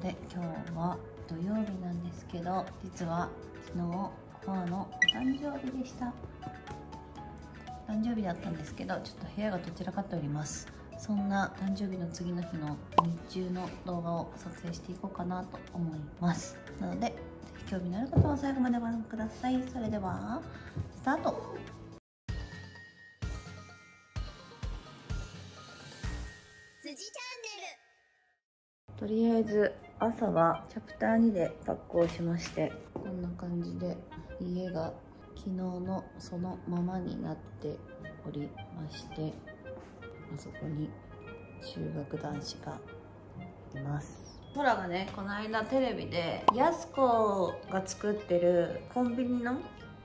で今日は土曜日なんですけど実は昨日コアのお誕生日でした。誕生日だったんですけどちょっと部屋がどちらかっております。そんな誕生日の次の日の日中の動画を撮影していこうかなと思います。なのでぜひ興味のある方は最後までご覧ください。それではスタート。辻チとりあえず朝はチャプター2で学校しましてこんな感じで家が昨日のそのままになっておりましてあそこに中学男子がいます。空がねこの間テレビでやす子が作ってるコンビニの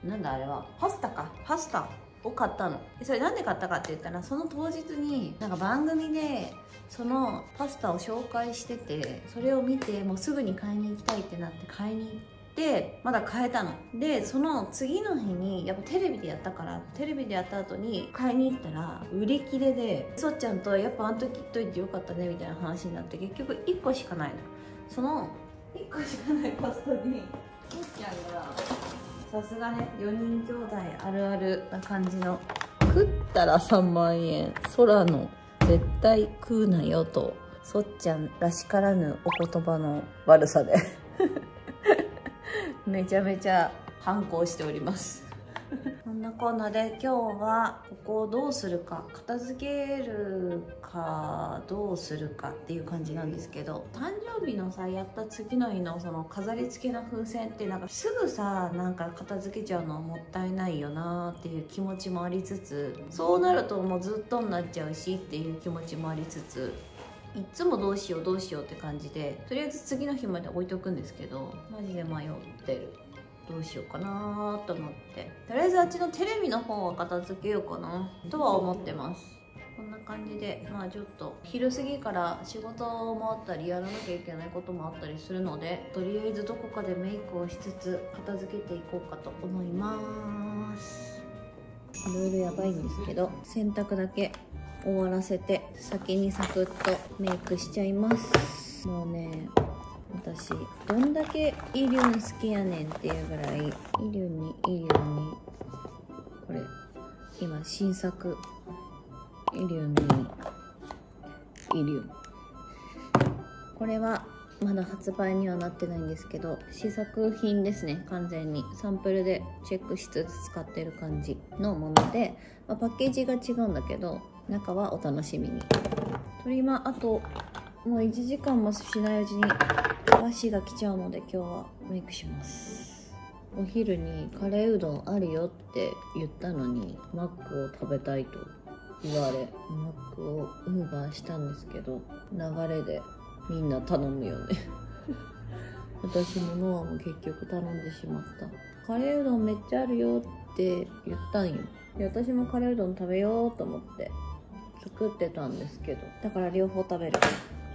なんだあれはパスタか。パスタ。を買ったの。それなんで買ったかって言ったらその当日になんか番組でそのパスタを紹介しててそれを見てもうすぐに買いに行きたいってなって買いに行ってまだ買えたの。でその次の日にやっぱテレビでやったからテレビでやった後に買いに行ったら売り切れでそっちゃんとやっぱあの時言っといてよかったねみたいな話になって結局1個しかないの。その1個しかないパスタにそっちゃんがさすがね4人兄弟あるあるな感じの。食ったら3万円。空の絶対食うなよと。そっちゃんらしからぬお言葉の悪さで。めちゃめちゃ反抗しております。こんなこんなで今日はここをどうするか片付けるかどうするかっていう感じなんですけど誕生日のさやった次の日のその飾り付けの風船ってなんかすぐさなんか片付けちゃうのはもったいないよなっていう気持ちもありつつそうなるともうずっとになっちゃうしっていう気持ちもありつついつもどうしようどうしようって感じでとりあえず次の日まで置いとくんですけどマジで迷ってる。どうしようかなと思って。とりあえずあっちのテレビの方は片付けようかなとは思ってます。こんな感じでまあちょっと昼過ぎから仕事もあったりやらなきゃいけないこともあったりするのでとりあえずどこかでメイクをしつつ片付けていこうかと思います。いろいろやばいんですけど洗濯だけ終わらせて先にサクッとメイクしちゃいます。もうね私どんだけイリュン好きやねんっていうぐらいイリュンにイリュンにこれ今新作イリュンにイリュンこれはまだ発売にはなってないんですけど試作品ですね完全に。サンプルでチェックしつつ使ってる感じのもので、まあ、パッケージが違うんだけど中はお楽しみに。トリマあともう1時間もしないうちに和紙が来ちゃうので今日はメイクします。お昼にカレーうどんあるよって言ったのにマックを食べたいと。言われマックをウーバーしたんですけど流れでみんな頼むよね。私もノアも結局頼んでしまった。カレーうどんめっちゃあるよって言ったんよ。で私もカレーうどん食べようと思って作ってたんですけど。だから両方食べる。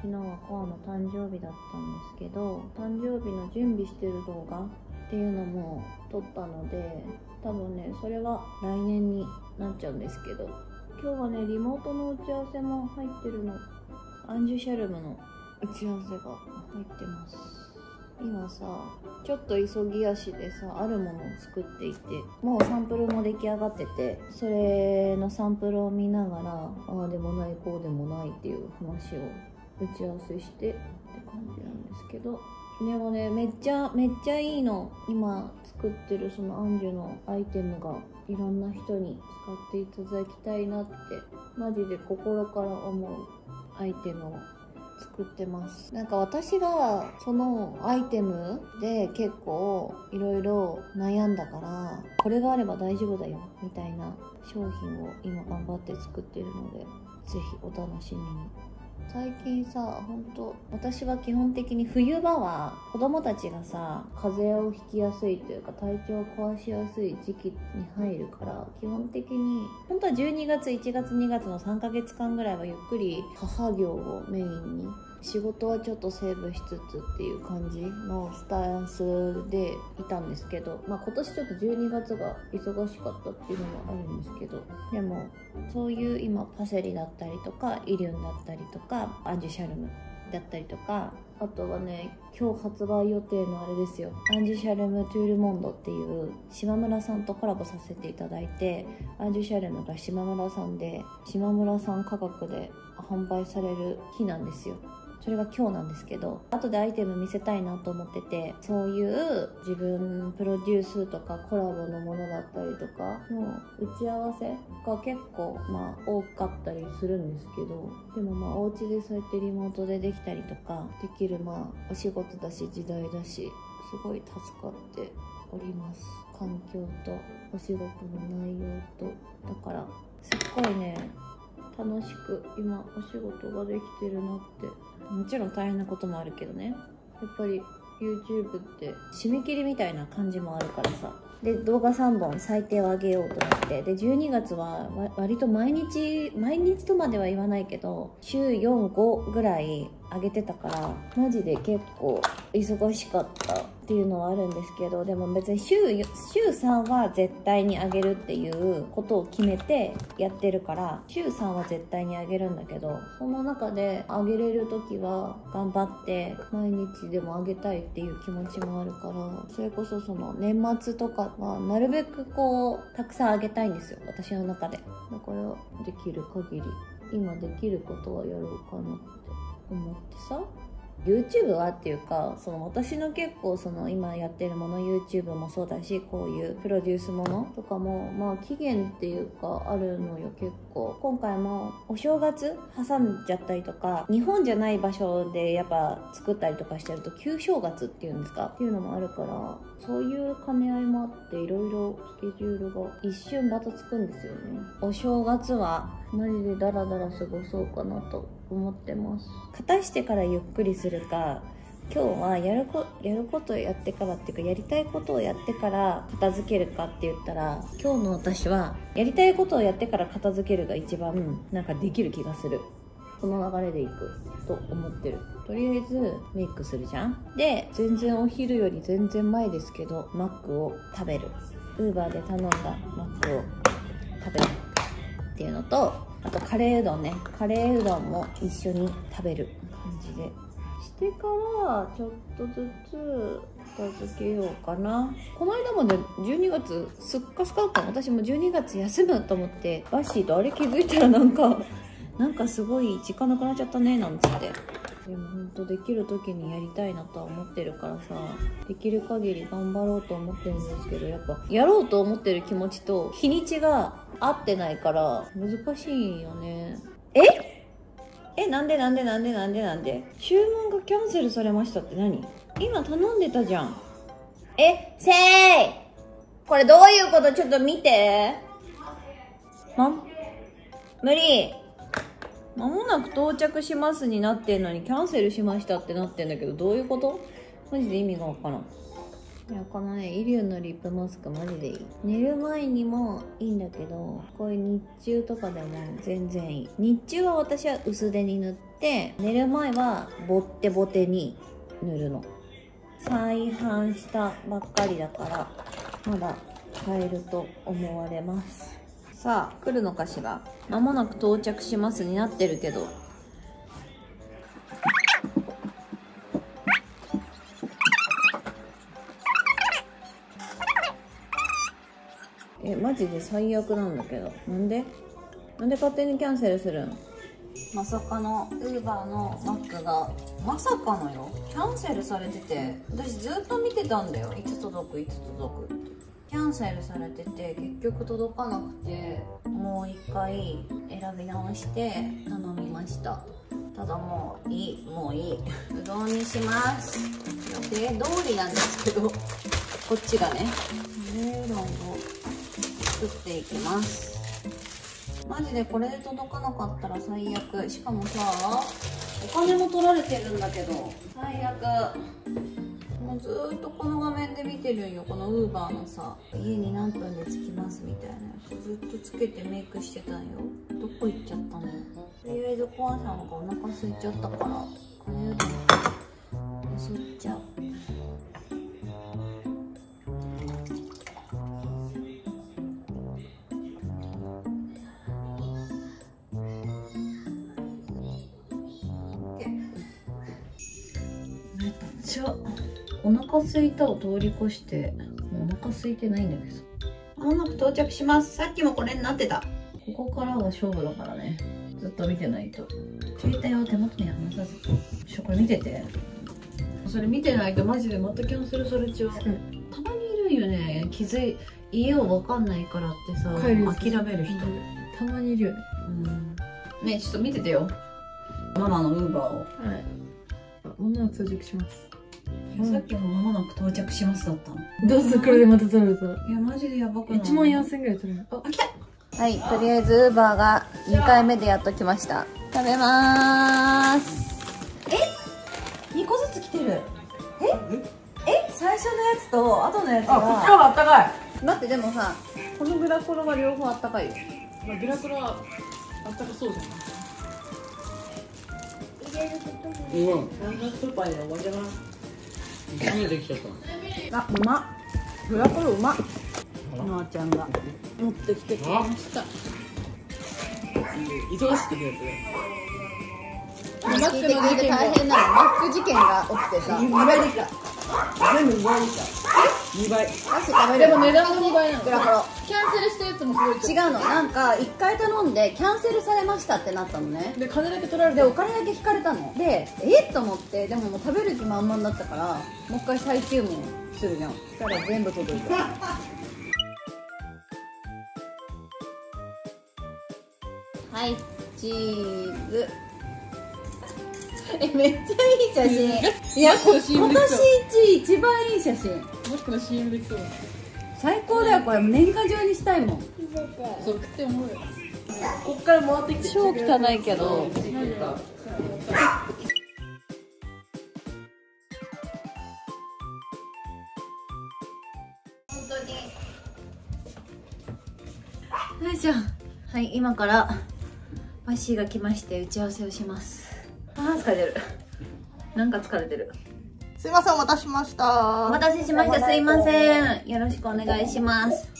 昨日はコアの誕生日だったんですけど誕生日の準備してる動画っていうのも撮ったので多分ねそれは来年になっちゃうんですけど。今日はねリモートの打ち合わせも入ってるの。アンジュシャルムの打ち合わせが入ってます。今さちょっと急ぎ足でさあるものを作っていて。もうサンプルも出来上がっててそれのサンプルを見ながらああでもないこうでもないっていう話を打ち合わせしてって感じなんですけど。でもねめっちゃめっちゃいいの。今作ってるそのアンジュのアイテムが。いろんな人に使っていただきたいなってマジで心から思うアイテムを作ってます。なんか私がそのアイテムで結構いろいろ悩んだからこれがあれば大丈夫だよみたいな商品を今頑張って作ってるのでぜひお楽しみに。最近さ本当私は基本的に冬場は子供たちがさ風邪をひきやすいというか体調を壊しやすい時期に入るから基本的に本当は12月1月2月の3ヶ月間ぐらいはゆっくり母業をメインに仕事はちょっとセーブしつつっていう感じのスタンスでいたんですけど、まあ、今年ちょっと12月が忙しかったっていうのもあるんですけどでもそういう今パセリだったりとかイリュンだったりとかアンジュシャルムだったりとかあとはね今日発売予定のあれですよ。アンジュシャルム・トゥールモンドっていう島村さんとコラボさせていただいてアンジュシャルムが島村さんで島村さん価格で販売される日なんですよ。それが今日なんですけど後でアイテム見せたいなと思っててそういう自分プロデュースとかコラボのものだったりとかの打ち合わせが結構まあ多かったりするんですけどでもまあお家でそうやってリモートでできたりとかできるまあお仕事だし時代だしすごい助かっております。環境とお仕事の内容と。だからすっごいね楽しく今お仕事ができてるなって。もちろん大変なこともあるけどね。やっぱり YouTube って締め切りみたいな感じもあるからさ。で動画3本最低を上げようと思って。で12月は割と毎日毎日とまでは言わないけど週45ぐらい上げてたからマジで結構忙しかったっていうのはあるんですけどでも別に週週3は絶対に上げるっていうことを決めてやってるから週3は絶対に上げるんだけどその中で上げれる時は頑張って毎日でも上げたいっていう気持ちもあるからそれこそその年末とかはなるべくこうたくさん上げたいんですよ私の中で。だからできる限り今できることはやろうかなって。思ってさ YouTube はっていうかその私の結構その今やってるもの YouTube もそうだしこういうプロデュースものとかもまあ期限っていうかあるのよ結構。今回もお正月挟んじゃったりとか日本じゃない場所でやっぱ作ったりとかしてると旧正月っていうんですかっていうのもあるからそういう兼ね合いもあっていろいろスケジュールが一瞬バタつくんですよね。お正月はマジでダラダラ過ごそうかなと。思ってます。片してからゆっくりするか今日はやるこやることやってからっていうかやりたいことをやってから片付けるかって言ったら今日の私はやりたいことをやってから片付けるが一番なんかできる気がする。この流れでいく。と思ってる。とりあえずメイクするじゃん。で全然お昼より全然前ですけどマックを食べる。ウーバーで頼んだマックを食べるっていうのとあとカレーうどんね。カレーうどんも一緒に食べる感じで。してからちょっとずつ片付けようかな。この間まで12月すっかすかだったの。私も12月休むと思ってバッシーとあれ気づいたらなんかなんかすごい時間なくなっちゃったねなんつって。でも本当できる時にやりたいなとは思ってるからさ。できる限り頑張ろうと思ってるんですけどやっぱやろうと思ってる気持ちと日にちが合ってないから難しいよね。え？えなんでなんでなんでなんでなんで？注文がキャンセルされましたって何？今頼んでたじゃん。えせい！これどういうこと？ちょっと見て。ま？無理。間もなく到着しますになってんのにキャンセルしましたってなってんだけどどういうこと？マジで意味がわからんいやこのねイリューのリップマスクマジでいい。寝る前にもいいんだけどこういう日中とかでも全然いい。日中は私は薄手に塗って寝る前はボッテボテに塗るの。再販したばっかりだからまだ買えると思われます。さあ来るのかしら。間もなく到着しますになってるけど。マジで最悪なんだけど。なんで？なんで勝手にキャンセルするんまさかのウーバーのマックがまさかのよ。キャンセルされてて。私ずっと見てたんだよ。いつ届く？いつ届く？ってキャンセルされてて結局届かなくて。もう一回選び直して頼みました。ただもういい。もういい。うどんにします。予定通りなんですけど。こっちがね。作っていきます。マジでこれで届かなかったら最悪。しかもさお金も取られてるんだけど。最悪。もうずっとこの画面で見てるんよこのウーバーのさ。家に何分で着きますみたいなやつ。ずっとつけてメイクしてたんよ。どこ行っちゃったの？とりあえずコアさんがお腹空いちゃったからこれよりよそっちゃう。ちゃお腹空いたを通り越してもうお腹空いてないんだけどまもなく到着します。さっきもこれになってた。ここからが勝負だからね。ずっと見てないと。携帯を手元に離さず。ちょこれ見てて。それ見てないとマジでまたキャンセルされちゃう、たまにいるよね。気づい家を分かんないからってさ諦める人、たまにいるよね。うん。ねえちょっと見ててよ。ママのウーバーを。はい。ものは到着しますさっきも間もなく到着しますだったの。どうするこれでまた取るといやマジでやばくない？1万4000円ぐらい取れる。ああ来た。はいとりあえずウーバーが2回目でやっと来ました。食べまーす。え？2個ずつ来てる。え？え？最初のやつと後のやつが。はあったかい。待ってでもさこのグラコロは両方あったかいよ。まあグラコロはあったかそうじゃ入れることもうん。なん。だスーパーでお邪魔。ダメできちゃった。あうまっグラコロうまっのあちゃんが持ってきてくれました忙しくてや聞いて聞いて大変なのマック事件が起きてさつ。2倍できた。全部2倍できた。2倍。でも値段の2倍なのグラコロキャンセルしたやつもすごい違うの。なんか1回頼んでキャンセルされましたってなったのね。で金だけ取られて。でお金だけ引かれたの。でえ？っと思って。でももう食べる気満々だったからもう一回再注文するじゃん。そしたら全部届いた。はいチーズ。えめっちゃいい写真。いや今年一一番いい写真。もしくは CM できそう最高だよこれ。年賀状にしたいもん。そう食って思うよ。こっから回ってきて。超汚いけど。本当に。よいしょはい今からバッシーが来まして打ち合わせをします。あー疲れてる。なんか疲れてるすいません、お待たせしました。お待たせしました。すいません。よろしくお願いします。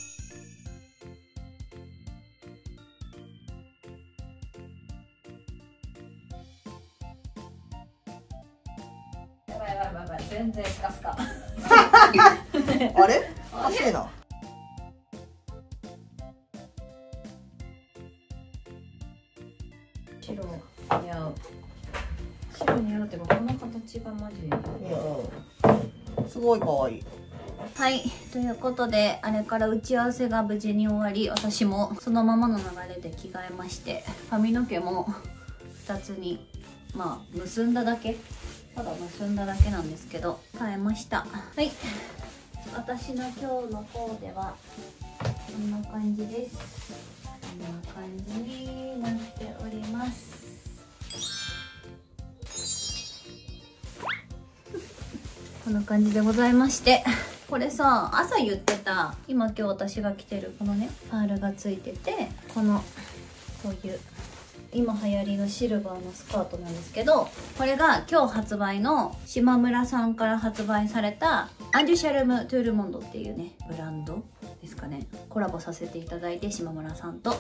ことであれから打ち合わせが無事に終わり私もそのままの流れで着替えまして髪の毛も2つにまあ結んだだけ。ただ結んだだけなんですけど変えました。はい。私の今日のコーデはこんな感じです。こんな感じになっております。こんな感じでございまして。これさ朝言ってた今今日私が着てるこのねパールがついててこのこういう今流行りのシルバーのスカートなんですけどこれが今日発売の島村さんから発売されたアンジュシャルム・トゥールモンドっていうねブランドですかね。コラボさせていただいて島村さんと。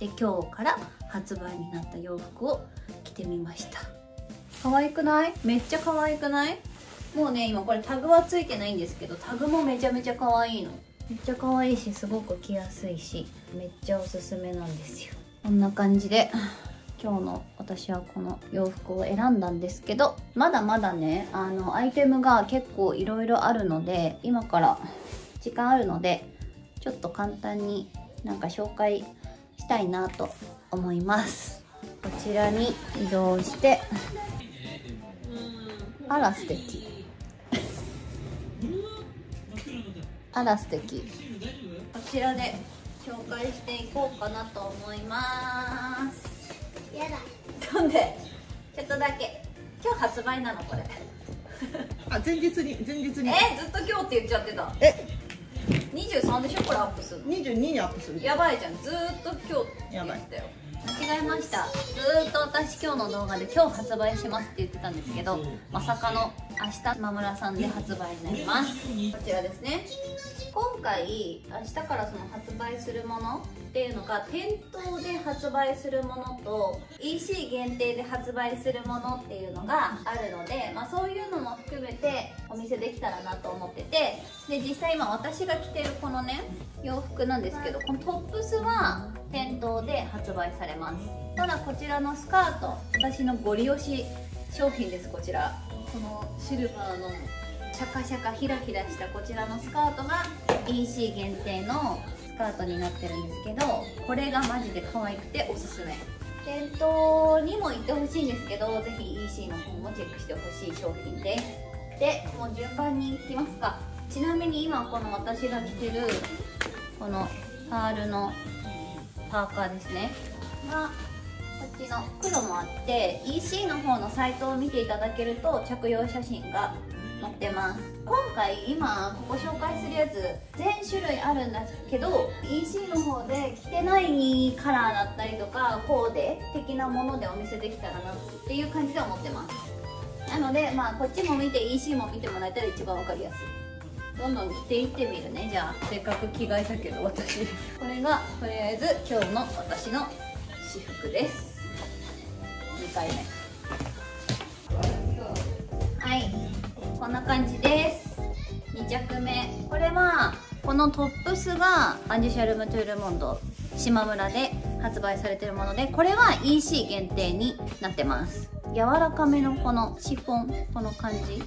で今日から発売になった洋服を着てみました。可愛くない？めっちゃ可愛くない？もうね今これタグはついてないんですけどタグもめちゃめちゃ可愛いの。めっちゃ可愛いしすごく着やすいしめっちゃおすすめなんですよ。こんな感じで今日の私はこの洋服を選んだんですけどまだまだねあのアイテムが結構いろいろあるので今から時間あるのでちょっと簡単になんか紹介したいなと思います。こちらに移動してあら素敵あら素敵。こちらで紹介していこうかなと思います。やだ。なんで？ちょっとだけ。今日発売なのこれ。あ、前日に、前日に。え？ずっと今日って言っちゃってた。え、23でしょ？これアップするの。22にアップする。やばいじゃん。ずーっと今日って言やばいってたよ。間違えました。ずーっと私今日の動画で今日発売しますって言ってたんですけどまさかの明日島村さんで発売になります。こちらですね。今回明日からその発売するものっていうのが店頭で発売するものと EC 限定で発売するものっていうのがあるので、まあ、そういうのも含めててお見せできたらなと思っててで実際今私が着てるこのね洋服なんですけどこのトップスは店頭で発売されます。ただこちらのスカート私のゴリ押し商品ですこちら。このシルバーのシャカシャカヒラヒラしたこちらのスカートが EC 限定のスカートになってるんですけどこれがマジで可愛くておすすめ。店頭にも行ってほしいんですけどぜひ EC の方もチェックしてほしい商品です。でもう順番にいきますか。ちなみに今この私が着てるこのパールのパーカーですね。がこっちの黒もあって EC の方のサイトを見ていただけると着用写真が載ってます。今回今ここ紹介するやつ全種類あるんだけど EC の方で着てないカラーだったりとかコーデ的なものでお見せできたらなっていう感じで思ってます。なのでまあこっちも見て EC も見てもらえたら一番分かりやすい。どんどん着ていってみるね。じゃあせっかく着替えたけど私。これがとりあえず今日の私の私服です。2回目。はい。こんな感じです。2着目。これはこのトップスがアンジュシャルム・トゥールモンド島村で発売されてるものでこれは EC 限定になってます。柔らかめのこのシフォンこの感じ。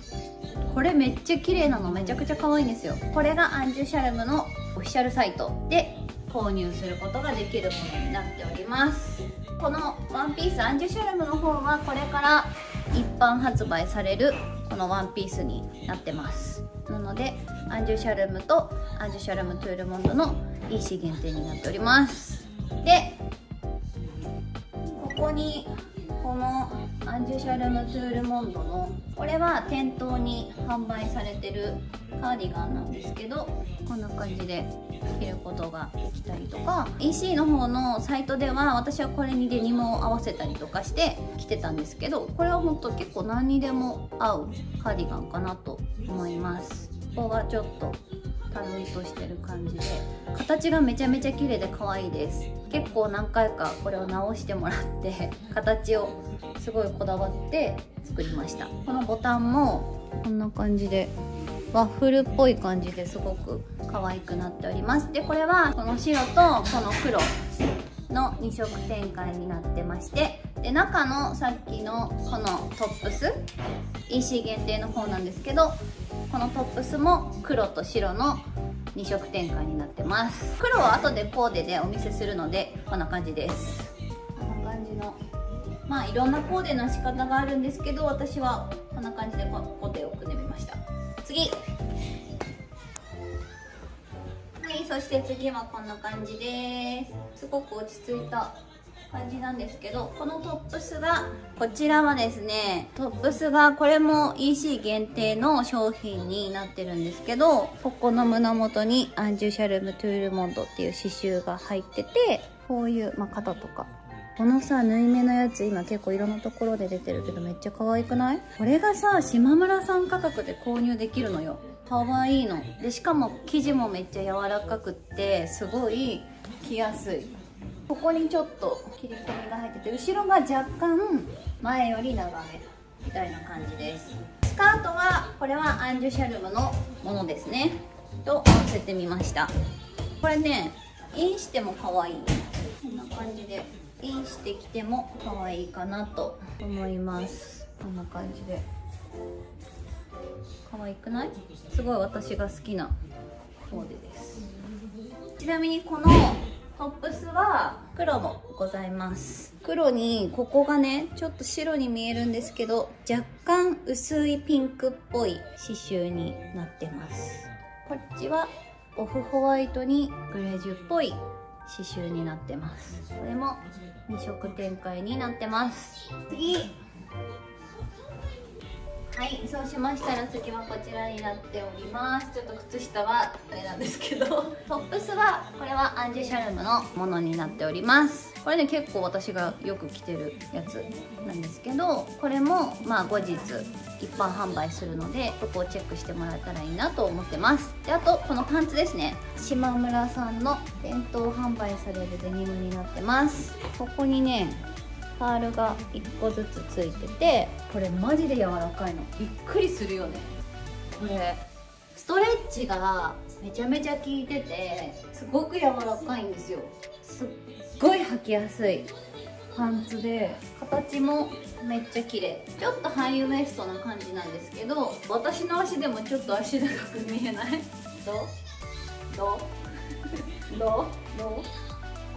これめっちゃ綺麗なの。めちゃくちゃ可愛いんですよ。これがアンジュシャルムのオフィシャルサイトで購入することができるものになっております。このワンピースアンジュシャルムの方はこれから一般発売されるこのワンピースになってます。なのでアンジュシャルムとアンジュシャルムトゥールモンドの EC 限定になっております。でここにこのアンジュシャルムトゥールモンドのこれは店頭に販売されてるカーディガンなんですけどこんな感じで着ることができたりとか EC の方のサイトでは私はこれにデニムを合わせたりとかして着てたんですけどこれは本当結構何にでも合うカーディガンかなと思います。ここがちょっとたるいとしてる感じで形がめちゃめちゃ綺麗で可愛いです。結構何回かこれを直してもらって形をすごいこだわって作りました。このボタンもこんな感じでワッフルっぽい感じですごく可愛くなっております。でこれはこの白とこの黒の2色展開になってましてで中のさっきのこのトップス EC 限定の方なんですけどこのトップスも黒と白の2色展開になってます。黒は後でコーデでお見せするのでこんな感じです。こんな感じの。まあいろんなコーデの仕方があるんですけど私はこんな感じでコーデを組んでみました。次。はいそして次はこんな感じです。すごく落ち着いた感じなんですけどこのトップスがこちらはですねトップスがこれも EC 限定の商品になってるんですけどここの胸元にアンジュシャルム・トゥールモンドっていう刺繍が入っててこういう、まあ、肩とかこのさ縫い目のやつ今結構いろんなところで出てるけどめっちゃ可愛くない？これがさ島村さん価格で購入できるのよ。可愛いの。でしかも生地もめっちゃ柔らかくってすごい着やすい。ここにちょっと切り込みが入ってて後ろが若干前より長めみたいな感じです。スカートはこれはアンジュシャルムのものですね。と合わせてみました。これねインしても可愛い。こんな感じでインしてきても可愛いかなと思います。こんな感じで。可愛くない？すごい私が好きなコーデです。ちなみにこのトップスは黒もございます。黒にここがねちょっと白に見えるんですけど若干薄いピンクっぽい刺繍になってます。こっちはオフホワイトにグレージュっぽい刺繍になってます。これも2色展開になってます。次。はいそうしましたら次はこちらになっております。ちょっと靴下はあれなんですけど。トップスはこれはアンジュシャルムのものになっております。これね結構私がよく着てるやつなんですけどこれもまあ後日一般販売するのでそこをチェックしてもらえたらいいなと思ってます。であとこのパンツですね。島村さんの店頭販売されるデニムになってます。ここにねパールが1個ずつついてて。これマジで柔らかいの。びっくりするよね。これストレッチがめちゃめちゃ効いててすごく柔らかいんですよ。すっごい履きやすい。パンツで。形もめっちゃ綺麗。ちょっとハイウエストな感じなんですけど私の足でもちょっと足高く見えない？どう？どう？どう？どう？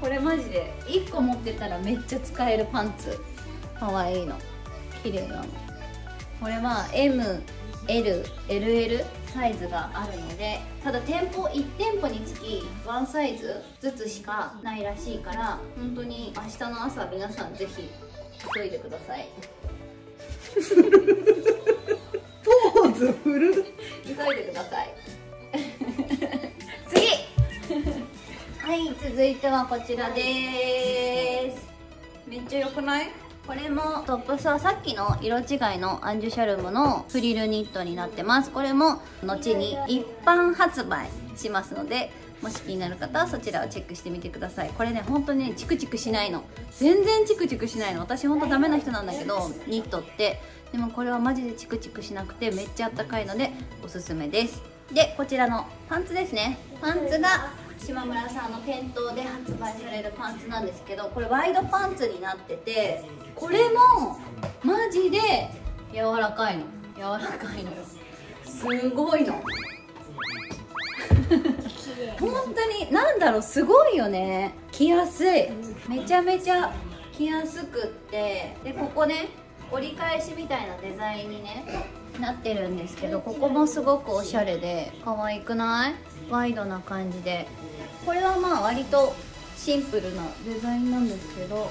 これマジで1個持ってたらめっちゃ使えるパンツ。かわいいの。綺麗なの。これは MLLL サイズがあるのでただ店舗1店舗につき1サイズずつしかないらしいから本当に明日の朝皆さんぜひ急いでください。ポーズフル急いでくださいい続いてはこちらです。めっちゃ良くない？これもトップスはさっきの色違いのアンジュシャルムのフリルニットになってます。これも後に一般発売しますのでもし気になる方はそちらをチェックしてみてください。これね本当にねチクチクしないの。全然チクチクしないの。私本当ダメな人なんだけどニットって。でもこれはマジでチクチクしなくてめっちゃあったかいのでおすすめです。でこちらのパンツですね。パンツが島村さんの店頭で発売されるパンツなんですけどこれワイドパンツになっててこれもマジで柔らかいの。柔らかいのよ。すごいの。本当に何だろうすごいよね。着やすい。めちゃめちゃ着やすくって。でここね折り返しみたいなデザインにねなってるんですけどここもすごくおしゃれで可愛くない？ワイドな感じで。これはまあ割とシンプルなデザインなんですけど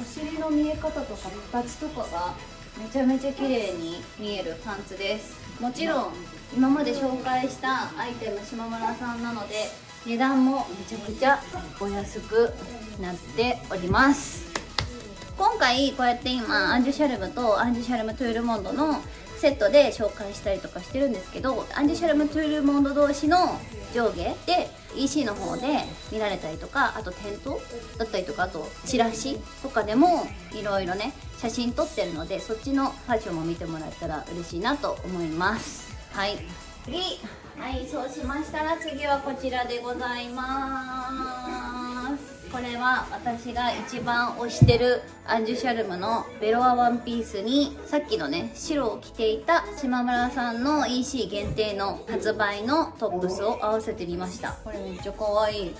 お尻の見え方とか形とかがめちゃめちゃ綺麗に見えるパンツです。もちろん今まで紹介したアイテム島村さんなので値段もめちゃくちゃお安くなっております。今回こうやって今アンジュシャルムとアンジュシャルムトゥールモンドのセットで紹介したりとかしてるんですけどアンジュシャルムトゥールモンド同士の上下で EC の方で見られたりとかあと店頭だったりとかあとチラシとかでもいろいろね写真撮ってるのでそっちのファッションも見てもらえたら嬉しいなと思います。はい。次。はいそうしましたら次はこちらでございます。これは私が一番推してるアンジュシャルムのベロアワンピースにさっきのね白を着ていた島村さんの EC 限定の発売のトップスを合わせてみました。これめっちゃ可愛い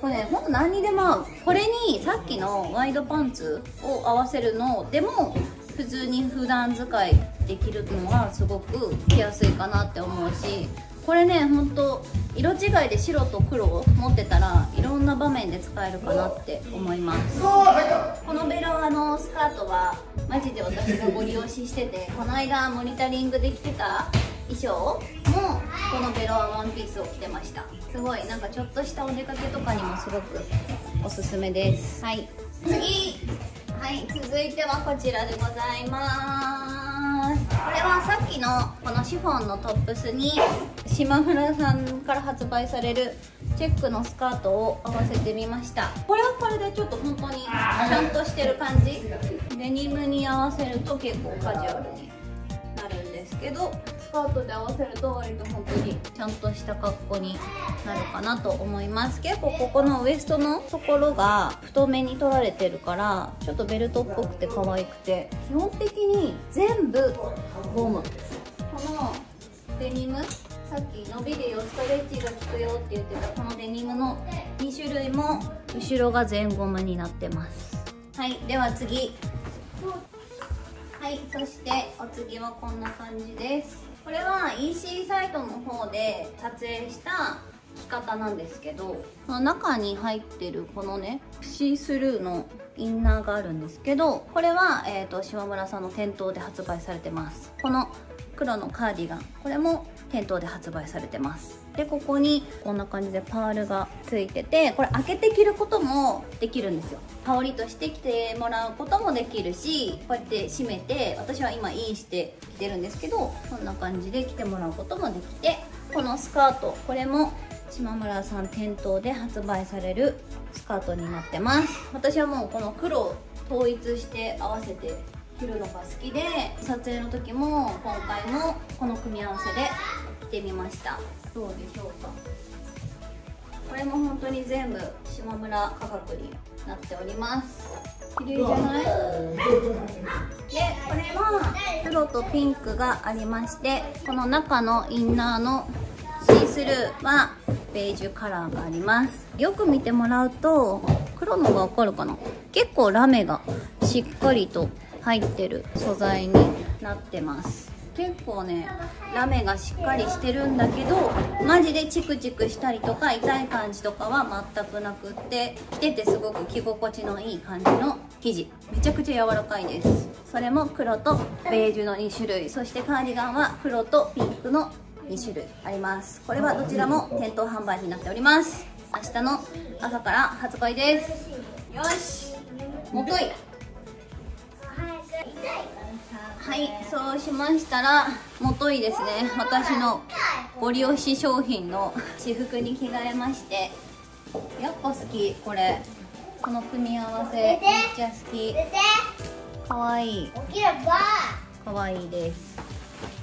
これねほんと何にでも合うこれにさっきのワイドパンツを合わせるのでも普通に普段使いできるのはすごく着やすいかなって思うしこれねほんと色違いで白と黒を持ってたらいろんな場面で使えるかなって思います。このベロアのスカートはマジで私がご利用ししててこの間モニタリングで着てた衣装もこのベロアワンピースを着てました。すごいなんかちょっとしたお出かけとかにもすごくおすすめです。はい。次。はい続いてはこちらでございます。これはさっきのこのシフォンのトップスに島村さんから発売されるチェックのスカートを合わせてみました。これはこれでちょっと本当にちゃんとしてる感じ。デニムに合わせると結構カジュアルに。ですけどスカートで合わせると割と本当にちゃんとした格好になるかなと思います。結構ここのウエストのところが太めに取られてるからちょっとベルトっぽくて可愛くて基本的に全部ゴム。このデニムさっき伸びるよストレッチが効くよって言ってたこのデニムの2種類も後ろが全ゴムになってます。はいでは次。はいそしてお次はこんな感じです。これは EC サイトの方で撮影した着方なんですけどこの中に入ってるこのねシースルーのインナーがあるんですけどこれは、えーと、島村さんの店頭で発売されてます。この黒のカーディガンこれも店頭で発売されてます。でここにこんな感じでパールがついててこれ開けて着ることもできるんですよ。羽織として着てもらうこともできるしこうやって締めて私は今インして着てるんですけどこんな感じで着てもらうこともできてこのスカートこれも島村さん店頭で発売されるスカートになってます。私はもうこの黒を統一して合わせて着るのが好きで撮影の時も今回もこの組み合わせで着てみました。どうでしょうか？これも本当に全部島村価格になっております。綺麗じゃない？でこれは黒とピンクがありましてこの中のインナーのシースルーはベージュカラーがあります。よく見てもらうと黒のがわかるかな？結構ラメがしっかりと入ってる素材になってます結構ねラメがしっかりしてるんだけどマジでチクチクしたりとか痛い感じとかは全くなくって着ててすごく着心地のいい感じの生地。めちゃくちゃ柔らかいです。それも黒とベージュの2種類。そしてカーディガンは黒とピンクの2種類あります。これはどちらも店頭販売になっております。明日の朝から発売です。よし。もとい。はいそうしましたらもといですね。私のご利用し商品の私服に着替えましてやっぱ好きこれ。この組み合わせめっちゃ好き。かわいい。かわいいです。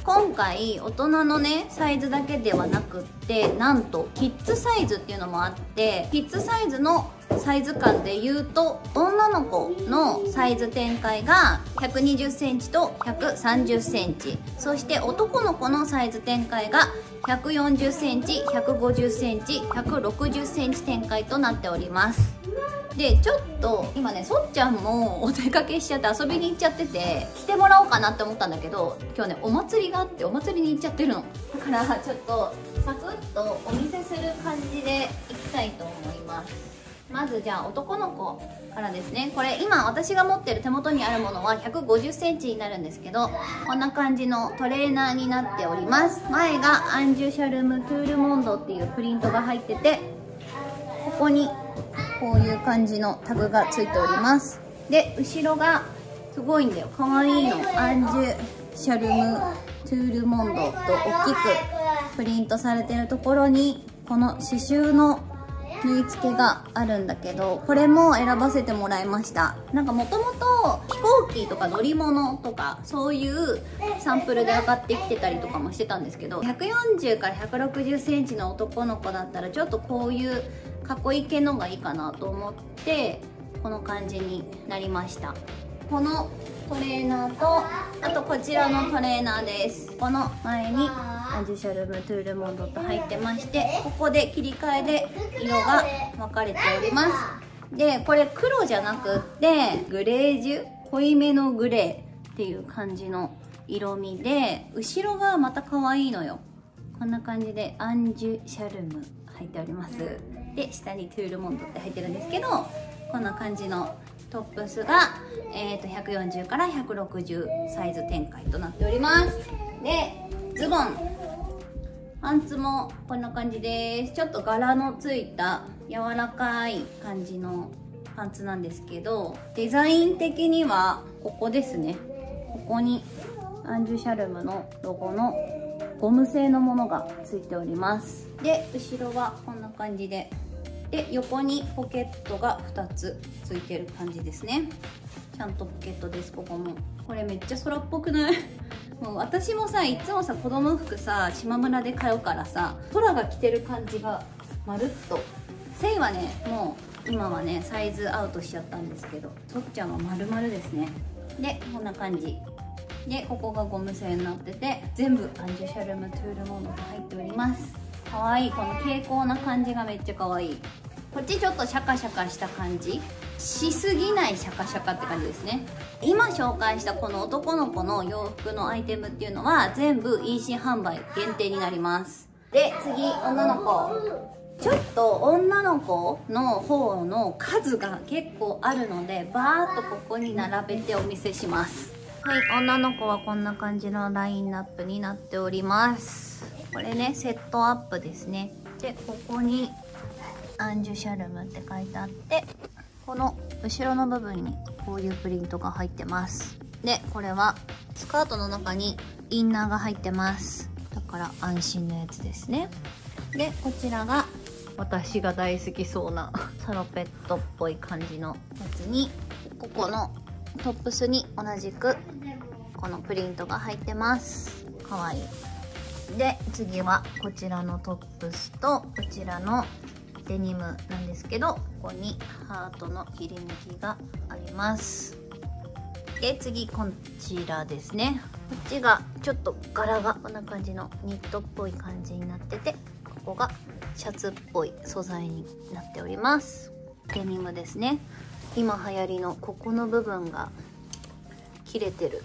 今回大人のねサイズだけではなくってなんとキッズサイズっていうのもあってキッズサイズのサイズ感で言うと女の子のサイズ展開が1 2 0センチと1 3 0センチ。そして男の子のサイズ展開が1 4 0センチ1 5 0センチ1 6 0センチ展開となっております。でちょっと今ねそっちゃんもお出かけしちゃって遊びに行っちゃってて来てもらおうかなって思ったんだけど今日ねお祭りがあってお祭りに行っちゃってるの。だからちょっとサクッとお見せする感じでいきたいと思います。まずじゃあ男の子からですね。これ今私が持ってる手元にあるものは1 5 0センチになるんですけどこんな感じのトレーナーになっております。前がアンジュシャルム・トゥールモンドっていうプリントが入っててここにこういう感じのタグがついております。で後ろがすごいんだよ。かわいいの。アンジュシャルム・トゥールモンドと大きくプリントされてるところにこの刺繍の縫い付けがあるんだけどこれも選ばせてもらいました。なんかもともと飛行機とか乗り物とかそういうサンプルで上がってきてたりとかもしてたんですけど140から1 6 0センチの男の子だったらちょっとこういう囲い系のがいいかなと思ってこの感じになりました。このトレーナーとあとこちらのトレーナーです。この前にアンジュシャルム・トゥールモンドと入ってましてここで切り替えで色が分かれております。でこれ黒じゃなくってグレージュ濃いめのグレーっていう感じの色味で後ろがまた可愛いのよ。こんな感じでアンジュシャルム入っております。で下にトゥールモンドって入ってるんですけどこんな感じのトップスが、えー、と140から160サイズ展開となっております。でズボン。パンツもこんな感じです。ちょっと柄のついた柔らかい感じのパンツなんですけどデザイン的にはここですね。ここにアンジュシャルムのロゴのゴム製のものがついております。で後ろはこんな感じで。で横にポケットが2つついてる感じですね。ちゃんとポケットですここも。これめっちゃ空っぽくない？もう私もさいつもさ子供服さ島村で買うからさ空が着てる感じがまるっと。繊維はねもう今はねサイズアウトしちゃったんですけどそっちゃんは丸々ですね。でこんな感じ。でここがゴム製になってて全部アンジュシャルムトゥールモードが入っております。かわいい。この蛍光な感じがめっちゃかわいい。こっちちょっとシャカシャカした感じ。しすぎないシャカシャカって感じですね。今紹介したこの男の子の洋服のアイテムっていうのは全部 EC 販売限定になります。で次女の子。ちょっと女の子の方の数が結構あるのでバーッとここに並べてお見せします。はい女の子はこんな感じのラインナップになっております。これねセットアップですね。でここにアンジュシャルムって書いてあってこの後ろの部分にこういうプリントが入ってます。でこれはスカートの中にインナーが入ってます。だから安心のやつですね。でこちらが私が大好きそうなサロペットっぽい感じのやつにここのトップスに同じくこのプリントが入ってます。かわいい。で次はこちらのトップスとこちらのデニムなんですけどここにハートの切り抜きがあります。で次こちらですね。こっちがちょっと柄がこんな感じのニットっぽい感じになっててここがシャツっぽい素材になっております。デニムですね。今流行りのここの部分が切れてる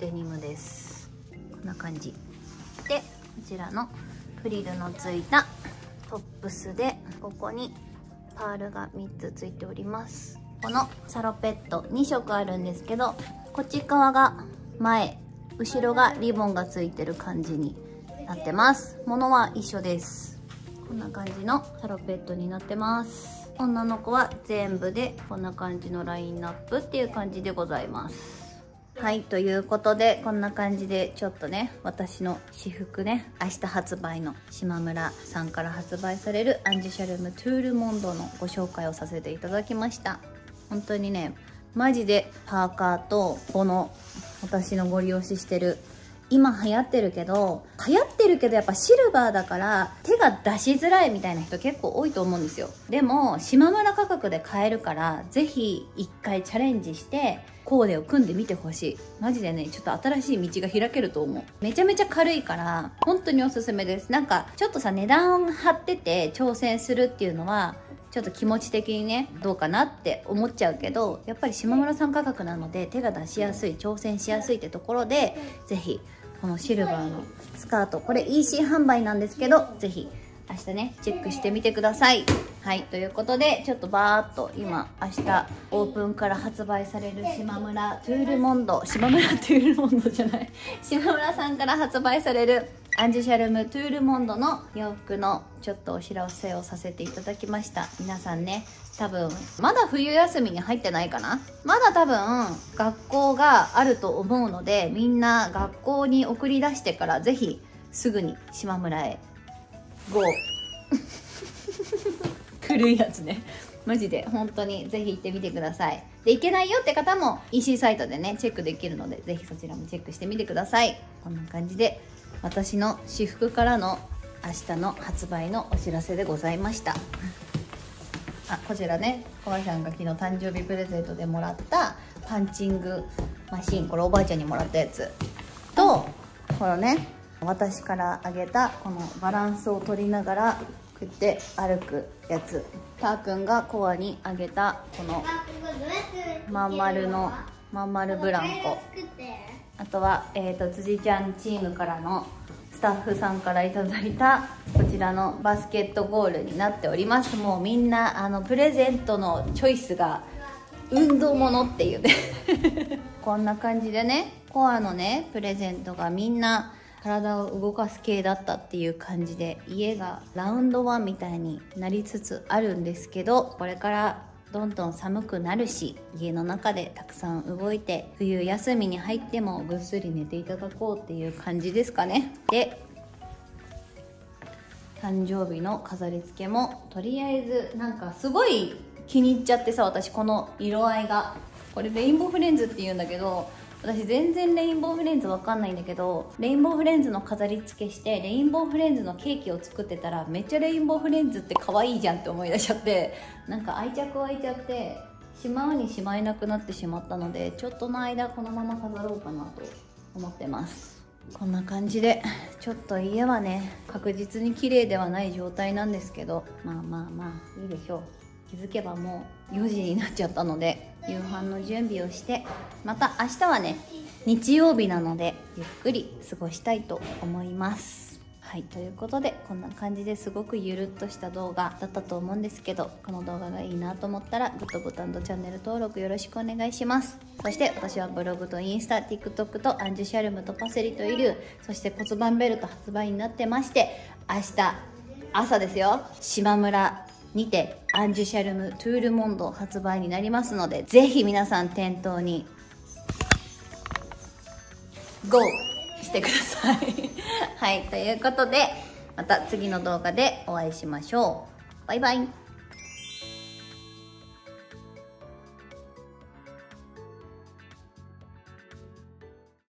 デニムです。こんな感じ。でこちらのフリルのついたトップスでここにパールが3つついております。このサロペット2色あるんですけどこっち側が前後ろがリボンがついてる感じになってます。ものは一緒です。こんな感じのサロペットになってます。女の子は全部でこんな感じのラインナップっていう感じでございます。はい、ということで、こんな感じで、ちょっとね、私の私服ね、明日発売の島村さんから発売されるアンジュシャルムトゥールモンドのご紹介をさせていただきました。本当にね、マジでパーカーと、この私のご利用ししてる今流行ってるけど流行ってるけどやっぱシルバーだから手が出しづらいみたいな人結構多いと思うんですよ。でも島村価格で買えるからぜひ一回チャレンジしてコーデを組んでみてほしい。マジでねちょっと新しい道が開けると思う。めちゃめちゃ軽いから本当におすすめです。なんかちょっとさ値段張ってて挑戦するっていうのはちょっと気持ち的にねどうかなって思っちゃうけどやっぱり島村さん価格なので手が出しやすい挑戦しやすいってところでぜひこのシルバーのスカート。これ EC 販売なんですけどぜひ明日ねチェックしてみてください。はいということでちょっとバーっと今明日オープンから発売される島村トゥールモンド。島村トゥールモンドじゃない。島村さんから発売されるアンジュシャルムトゥールモンドの洋服のちょっとお知らせをさせていただきました。皆さんね多分まだ冬休みに入ってないかな？まだ多分学校があると思うのでみんな学校に送り出してからぜひすぐに島村へ GO 古いやつね。マジで。本当にぜひ行ってみてください。で行けないよって方も EC サイトでねチェックできるのでぜひそちらもチェックしてみてください。こんな感じで私の私服からの明日の発売のお知らせでございましたあこちらねおばあちゃんが昨日誕生日プレゼントでもらったパンチングマシンこれおばあちゃんにもらったやつ。とこのね私からあげたこのバランスを取りながらこうやって歩くやつ。たーくんがコアにあげたこのまん丸のまん丸ブランコ。あとは、えー、と辻ちゃんチームからのスタッフさんからいただいたこちらのバスケットゴールになっております。もうみんなあのプレゼントのチョイスが運動ものっていうね。こんな感じでねコアのねプレゼントがみんな体を動かす系だったっていう感じで家がラウンドワンみたいになりつつあるんですけどこれからどんどん寒くなるし家の中でたくさん動いて冬休みに入ってもぐっすり寝ていただこうっていう感じですかね。で誕生日の飾り付けもとりあえずなんかすごい気に入っちゃってさ私この色合いが。これレインボーフレンズっていうんだけど私全然レインボーフレンズわかんないんだけどレインボーフレンズの飾り付けしてレインボーフレンズのケーキを作ってたらめっちゃレインボーフレンズって可愛いじゃんって思い出しちゃってなんか愛着湧いちゃってしまうにしまえなくなってしまったのでちょっとの間このまま飾ろうかなと思ってます。こんな感じでちょっと家はね確実に綺麗ではない状態なんですけどまあまあまあいいでしょう。気づけばもう4時になっちゃったので夕飯の準備をしてまた明日はね日曜日なのでゆっくり過ごしたいと思います。はいということでこんな感じですごくゆるっとした動画だったと思うんですけどこの動画がいいなと思ったらグッドボタンとチャンネル登録よろしくお願いします。そして私はブログとインスタ TikTok とアンジュシャルムとパセリとイルそして骨盤ベルト発売になってまして明日朝ですよ。島村にてアンジュシャルムトゥールモンド発売になりますのでぜひ皆さん店頭に GO してください。はいということでまた次の動画でお会いしましょう。バイバイ。